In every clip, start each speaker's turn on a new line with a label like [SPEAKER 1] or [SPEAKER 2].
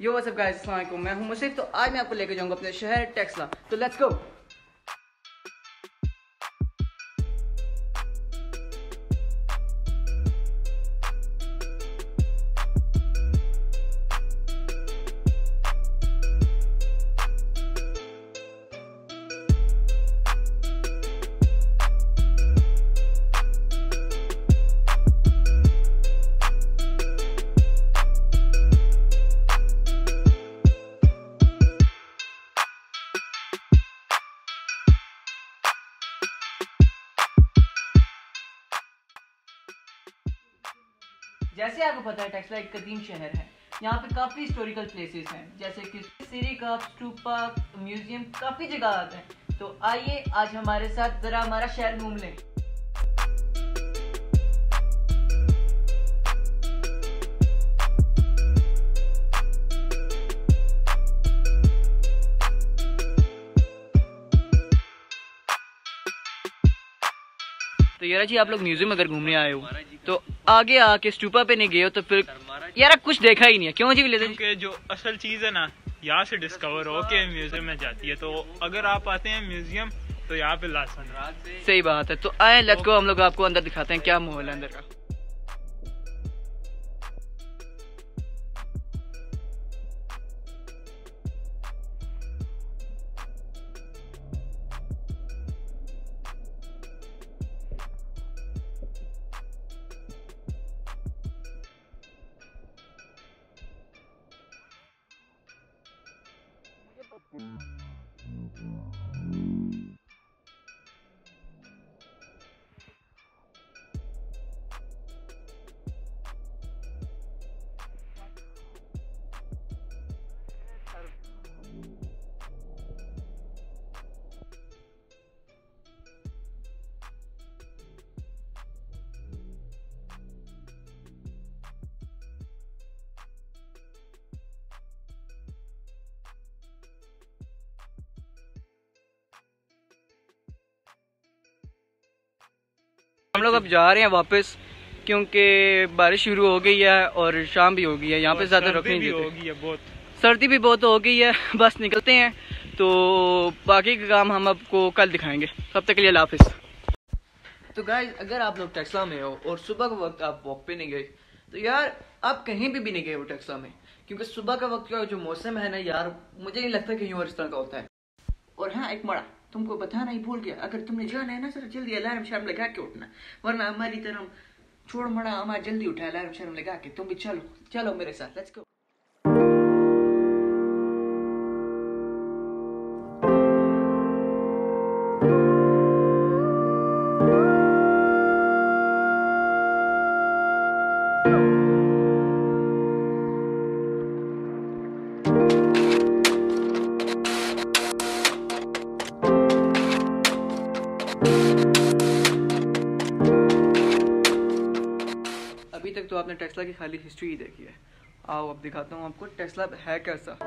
[SPEAKER 1] यो सब गाइस अस्सलाम वालेकुम मैं हूँ मुसिफ तो आज मैं आपको लेके जाऊँगा अपने शहर टेक्सला। तो लेट्स गो जैसे आपको पता है टेक्सला एक कदीम शहर है। यहाँ पे काफ़ी हिस्टोरिकल प्लेसेस हैं, जैसे कि सीरी का स्टूपा म्यूज़ियम काफ़ी जगह आते हैं। तो आइए, आज हमारे साथ ज़रा हमारा शहर घूम लें। तो यारा जी आप लोग म्यूज़ियम अगर घूमने आए हो तो आगे आके स्टूपा पे नहीं गए हो तो फिर यार कुछ देखा ही नहीं है। क्यों जी
[SPEAKER 2] लेते जो? असल चीज़ है ना यहाँ से डिस्कवर हो के म्यूज़ियम में जाती है। तो अगर आप आते हैं म्यूज़ियम तो यहाँ पे लाजमी
[SPEAKER 1] सही बात है। तो आए लत को हम लोग आपको अंदर दिखाते हैं क्या माहौल है अंदर का। हम लोग अब जा रहे हैं वापस क्योंकि बारिश शुरू हो गई है और शाम भी हो गई है यहाँ पे ज़्यादा रुक नहीं देते।
[SPEAKER 2] होगी बहुत।
[SPEAKER 1] सर्दी भी बहुत हो गई है बस निकलते हैं तो बाकी का काम हम आपको कल दिखाएँगे। तब तक के लिए हाफिज़। तो गाइस अगर आप लोग टेक्सला में हो और सुबह के वक्त आप वॉक पे नहीं गए तो यार आप कहीं भी भी नहीं गए हो टेक्सला में क्योंकि सुबह का वक्त का जो मौसम है ना यार मुझे नहीं लगता कहीं और इस तरह का होता है। और हाँ एक मड़ा। तुमको बताना ही भूल गया। अगर तुमने जाना है ना सर, जल्दी अलार्म शर्म लगा के उठना। वरना हमारी तरह छोड़ मड़ा, हमारा जल्दी उठा अलार्म शर्म लगा के। तुम भी चलो चलो मेरे साथ लेट्स गो अभी तक तो आपने टेस्ला की खाली हिस्ट्री ही देखी है। आओ अब दिखाता हूँ आपको, टेस्ला है कैसा?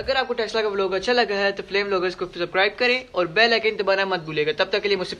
[SPEAKER 1] अगर आपको टेस्ला का ब्लॉग अच्छा लगा है तो फ्लेम व्लॉगर्स को सब्सक्राइब करें और बेल आइकन दबाना मत भूलेगा तब तक के लिए मुझसे